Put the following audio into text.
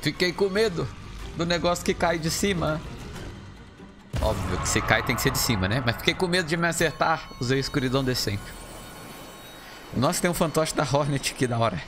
Fiquei com medo do negócio que cai de cima. Né? Óbvio que se cai tem que ser de cima, né? Mas fiquei com medo de me acertar. Usei escuridão decente. Nossa, tem um fantoche da Hornet, aqui da hora.